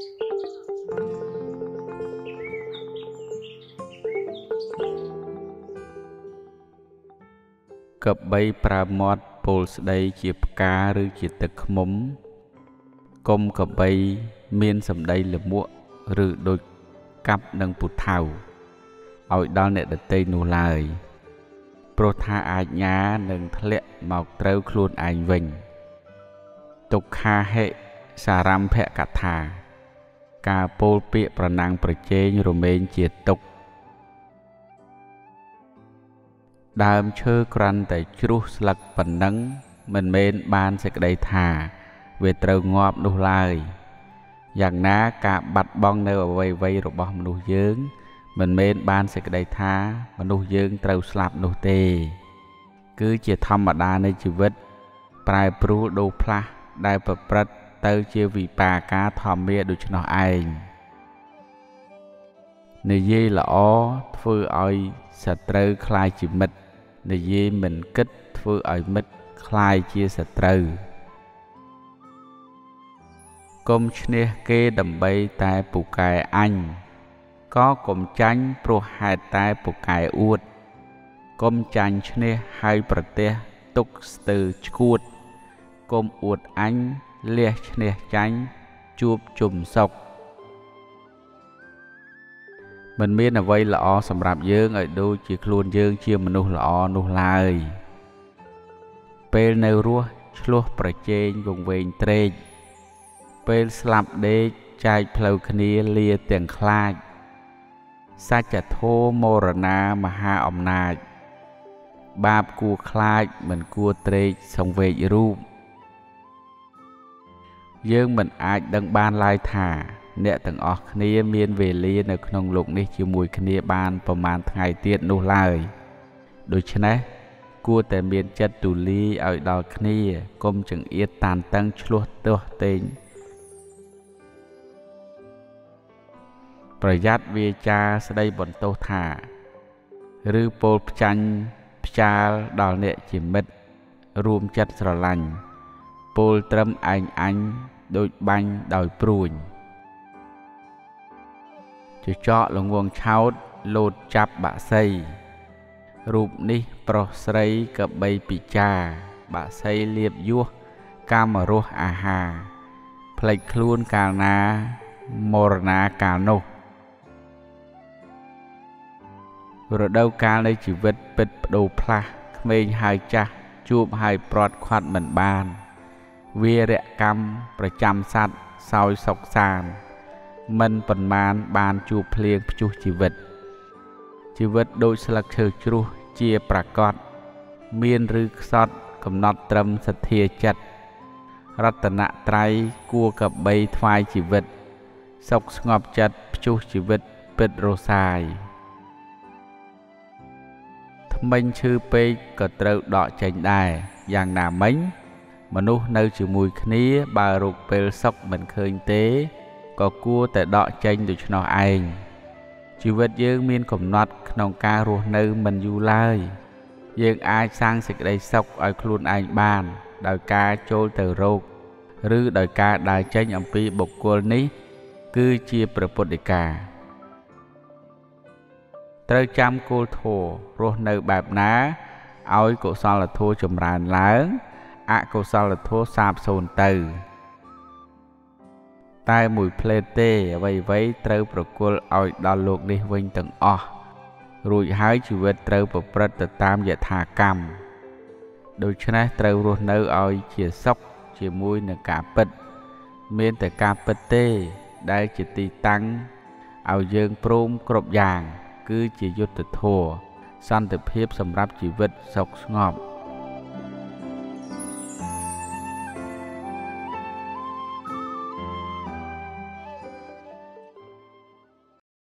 កបីប្រើមាត់ពោលស្ដីជាផ្កាឬជាទឹកខ្មុំកុំកបីមានសម្ដីលមួកឬដូចកាប់នឹងពុថៅឲ្យដល់អ្នកដតីនោះឡើយព្រោះថាអាចញានឹងធ្លាក់មកត្រូវខ្លួនឯងវិញទុក្ខាហិសារម្ភកថា ការពោលពាក្យប្រណាំងប្រជែងរមែងជាទុក្ខដើមឈើក្រាន់តែជ្រុះស្លឹកប៉ុណ្ណឹងមិនមែនបានសេចក្តីថា វាត្រូវងាប់នោះឡើយយ៉ាងណាការបាត់បង់នៅអវ័យវ័យរបស់មនុស្សយើង មិនមែនបានសេចក្តីថា មនុស្សយើងត្រូវស្លាប់នោះទេ គឺជាធម្មតានៃជីវិត ប្រែប្រួលដូរផ្លាស់ដែលប្រព្រឹត្ត ទៅជាវិបាកាធម្មាដូច្នោះឯងនិយាយល្អធ្វើឲ្យសត្រូវคล้ายជាមិត្តនិយាយមិនគិតធ្វើឲ្យមិត្តคล้ายជាសត្រូវកុំឈ្នះគេដើម្បីតែពូកែអញក៏កុំចាញ់ព្រោះហេតុតែពូកែអួតកុំចាញ់ឈ្នះហើយប្រទេសទុកស្ទើឈួតកុំអួតអញ លះឈ្នះចាញ់ជួបជុំសុខមិនមានអ្វីល្អសម្រាប់យើងឲ្យដូចជាខ្លួនយើងជាមនុស្សល្អនោះឡើយពេលនៅរស់ឆ្លោះប្រជែងវង្វេងត្រេកពេលស្លាប់ដេកចែកផ្លូវគ្នាលាទាំងខ្លាចសច្ចធមមរណាមហាអំណាច បាបគួរខ្លាចមិនគួរត្រេកសង្វេករូប យើងមិនអាចដឹងបានឡើយថា អ្នកទាំងអស់គ្នាមានវេលានៅក្នុងលោកនេះជាមួយគ្នាបានប្រមាណថ្ងៃទៀតនោះឡើយដូច្នេះគួរតែមានចិត្តទូលាយឲ្យដល់គ្នាកុំចង្អៀតតានតឹងឆ្លោះទាស់តេងប្រយ័ត្នវាចាស្ដីបន្ទោសថាឬពោលផ្ចាញ់ផ្ចាលដល់អ្នកជាមិត្តរួមចិត្តស្រឡាញ់ពោលត្រឹមឯងអញ ដូចបាញ់ដោយព្រួញចចកល្ងងឆោតលោតចាប់បាក់សីរូបនេះប្រុសស្រីកបីពិចាបាក់សីលៀបយោះកាមរសអាហារផ្លេចខ្លួនកាលណាមរណាកាលនោះរដូវកាលនៃជីវិតពិតបដូរផ្លាស់ក្មេងហើយចាស់ជួបហើយព្រាត់ខាត់មិនបាន វីរកម្មប្រចាំសัตว์សោយសុកសាន មិនប៉ុន្មានបានជួបភ្លៀងព្យុះជីវិត ជីវិតដូចស្លឹកឈើជ្រុះជាប្រកបមានឬខ្សត់កំណត់ត្រឹមសទ្ធាចិត្តរតនត្រ័យគួរកបីថ្វាយជីវិត សុខស្ងប់ចិត្តព្យុះជីវិតពិតរសាយថ្មិញឈឺពេកក៏ត្រូវដកចេញដែរយ៉ាងណាមិញ មនុស្សនៅជាមួយគ្នាបើរោគពេលសុខមិនឃើញទេក៏គួរតែដកចេញដូច្នោះឯងជីវិតយើងមានកំណត់ក្នុងការរស់នៅមិនយូរឡើយយើងអាចសាងសេចក្តីសុខឲ្យខ្លួនឯងបាន ដោយការចូលទៅរោគឬដោយការដើរចេញអំពីបុគ្គលនេះ គឺជាព្រះពុទ្ធិកាត្រូវចាំគោលធម៌រស់នៅបែបណាឲ្យកុសលធម៌ចម្រើនឡើង អកុសលធម៌សាបសូន្យទៅ តែមួយផ្លេតទេអ្វីអ្វីត្រូវប្រគល់ឲ្យដល់លោកនេះវិញទាំងអស់រួចហើយជីវិតត្រូវប្រព្រឹត្តទៅតាមយថាកម្មដូច្នេះត្រូវរស់នៅឲ្យជាសុខជាមួយនឹងការពិត មានតែការពិតទេ ដែលជាទីតាំងឲ្យយើងព្រមគ្រប់យ៉ាង គឺជាយុទ្ធធម៌សន្តិភាពសម្រាប់ជីវិតសុខស្ងប់